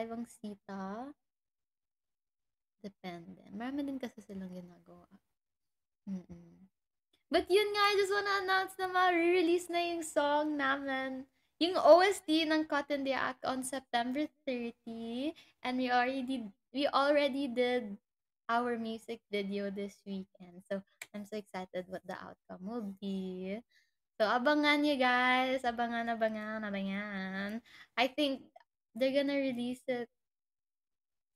live ang Sita? Depende. Marami din kasi silang ginagawa. Mm. But yun nga, I just wanna announce na ma-release na yung song namin. Yung OST ng Cotton the Act on September 30. And we already we already did our music video this weekend. So, I'm so excited what the outcome will be. So, abangan you guys. Abangan, abangan, abangan. I think they're gonna release it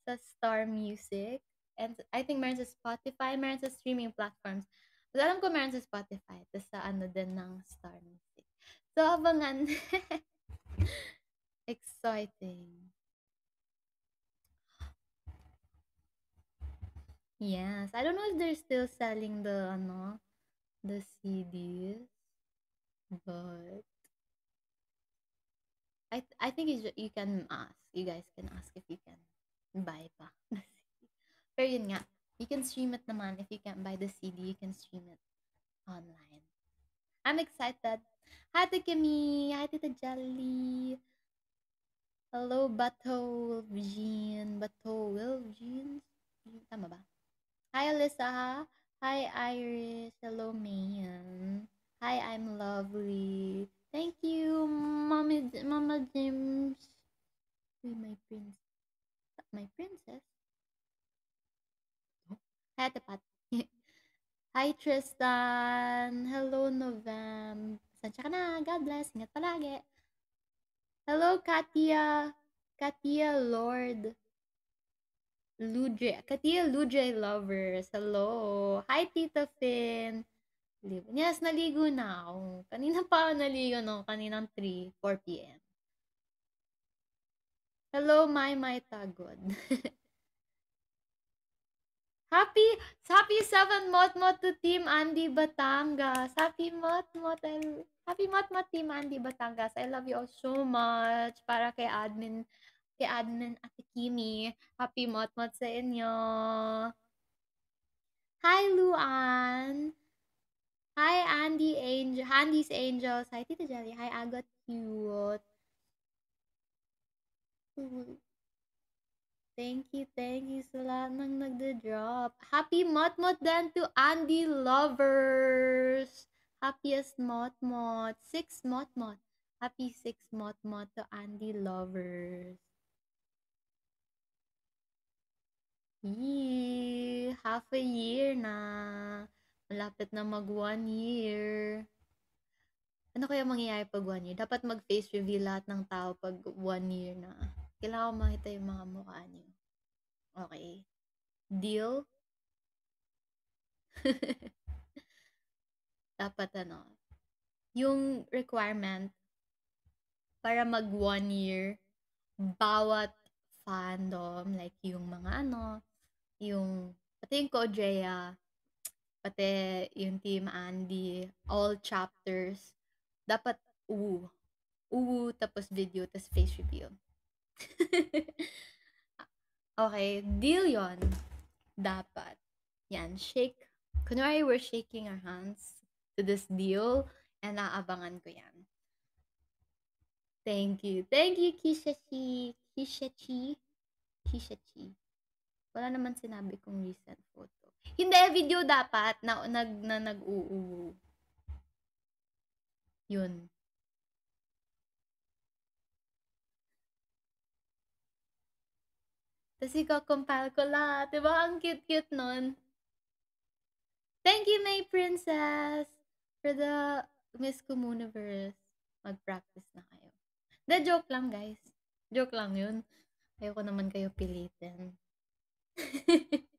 sa Star Music. And I think meron sa Spotify, meron sa streaming platforms. But alam ko meron sa Spotify. Tapos sa ano din ng Star Music. So, abangan. Exciting. Yes. I don't know if they're still selling the, ano, the CDs. But, I, I think you, you can ask. You guys can ask if you can buy pa. Pero yun nga, you can stream it naman. If you can't buy the CD, you can stream it online. I'm excited. Hi, Ate Kimi. Hi, Tita Jelly. Hello, Bato Jean. Bato Jean. Tama ba? Hi, Alyssa. Hi, Iris. Hello, Mayan. Hi, I'm lovely. Thank you, Mommy, Mama James. Uy, my prince. My princess? Hi, Ate Pat. Hi, Tristan. Hello, Novem. Sansya ka na. God bless. Ingat palagi. Hello, Katia. Katia Lord. Ludre. Katia Ludre Lovers. Hello. Hi, Tita Finn. Yes, naligo na ako. Kanina pa naligo, no? Kaninang 3, 4 p.m. Hello, my, my tagod. Happy, happy 7 Mot Mot to Team Andy Batangas. Happy Mot Mot. Happy Mot Mot Team Andy Batangas. I love you all so much. Para kay admin, kay admin Ate Kimi. Happy Mot Mot sa inyo. Hi, Luan. Hi, Andy Angel. Andy's Angels. Hi, Tita Jelly. Hi, Agot Cute. Thank you, thank you sa lahat ng nagda-drop. Happy Motmot din to Andy Lovers! Happiest Motmot. Six Motmot. Happy six Motmot to Andy Lovers. Yee! Half a year na. Malapit na mag one year. Ano kaya mangyayari pag one year? Dapat mag-face reveal lahat ng tao pag one year na. Kailangan ko makita yung mga mukha niyo. Okay. Deal? Dapat ano, yung requirement para mag one year, bawat fandom, like yung mga ano, yung, pati yung Kodrea, pati yung Team Andy, all chapters, dapat uwu. Uwu, tapos video, tapos face reveal. okay, deal yon Dapat. Yan, shake. Kunwari, we're shaking our hands to this deal and naabangan ko yan. Thank you. Thank you, Kishachi. Kishachi. Kishachi. Wala naman sinabi kong recent photo. Hindi, video dapat na nag na nag-uu. Yun. Tapos iko-compile ko lahat. Diba? Ang cute-cute nun. Thank you, my princess, for the Miss Communiverse. Mag-practice na kayo. The joke lang, guys. Joke lang yun. Ayoko naman kayo pilitin.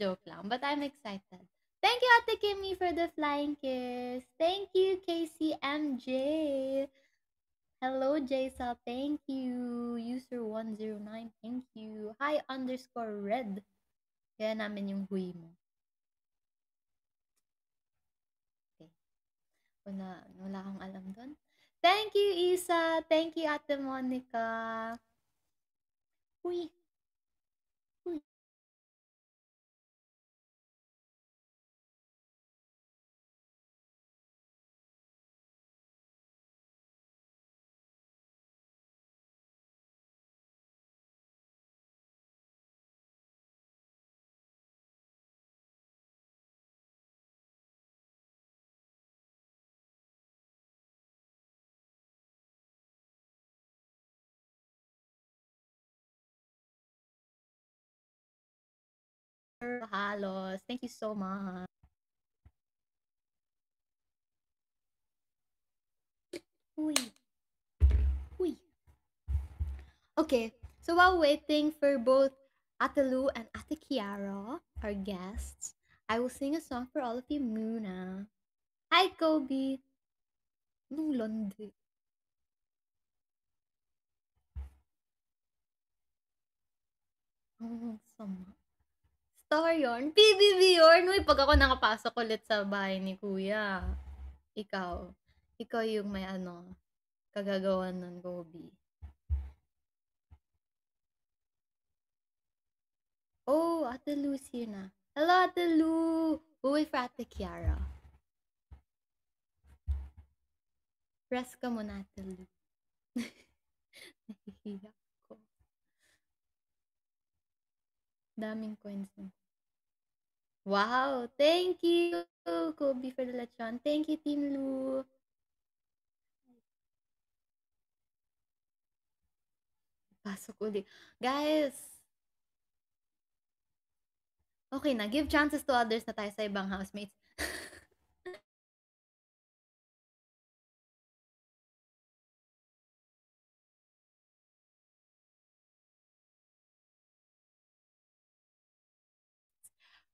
joke lang. But I'm excited. Thank you, Ate Kimmy, for the flying kiss. Thank you, KCMJ. Hello, Jaisal. Thank you. User 109. Thank you. Hi, underscore red. Kaya namin yung huy mo. Okay. Wala, wala akong alam doon. Thank you, Isa. Thank you, Ate Monica. Uy. Halos. Thank you so much. Uy. Uy. Okay, so while waiting for both Ate Lou and Ate Kiara, our guests, I will sing a song for all of you muna. Hi, Kobe! Anong laundry? Oh, sama. Star Yorn? PBB Yorn! Uy, pag ako nakapasok ulit sa bahay ni Kuya, ikaw, ikaw yung may ano, kagagawan ng Kobe. Oh, Ate Lucy na. Hello, Ate Lu! Uwi for Ate Kiara. Press ka muna, Ate Lu. Nahihiya ko. Daming coins mo. Wow! Thank you, Kobe, for. Thank you, Team Lu. Pasok uli. Guys! Okay na, give chances to others na tayo sa ibang housemates.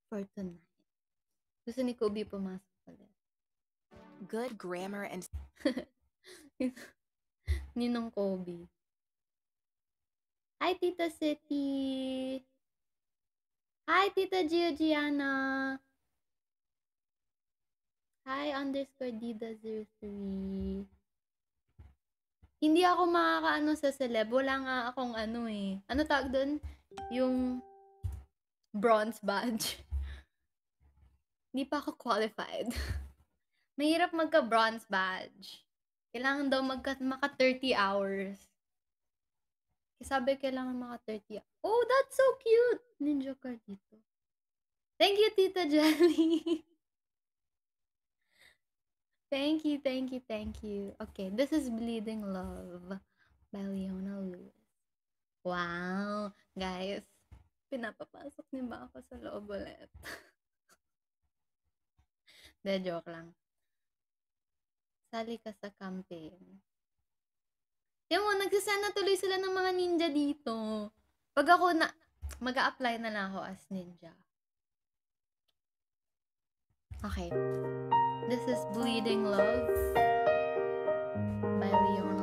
For tonight. Gusto ni Kobe pumasok ulit. Good grammar and Ninong Kobe. Hi, Tita City! Hi, Tita Giorgiana! Hi, underscore Dida03. Hindi ako makakaano sa celeb. Wala nga akong ano eh. Ano tawag doon? Yung bronze badge. Hindi pa ako qualified. Mahirap magka-bronze badge. Kailangan daw magka, maka 30 hours. Sabi kailangan maka 30 Oh, that's so cute! Ninja card dito. Thank you, Tita Jelly! thank you, thank you, thank you. Okay, this is Bleeding Love by Leona Lewis. Wow! Guys, pinapapasok niyo ba ako sa loob ulit? De, joke lang. Sali ka sa campaign. Yan mo, nagsasend na tuloy sila ng mga ninja dito. Pag ako na, mag apply na lang ako as ninja. Okay. This is Bleeding Love by Leon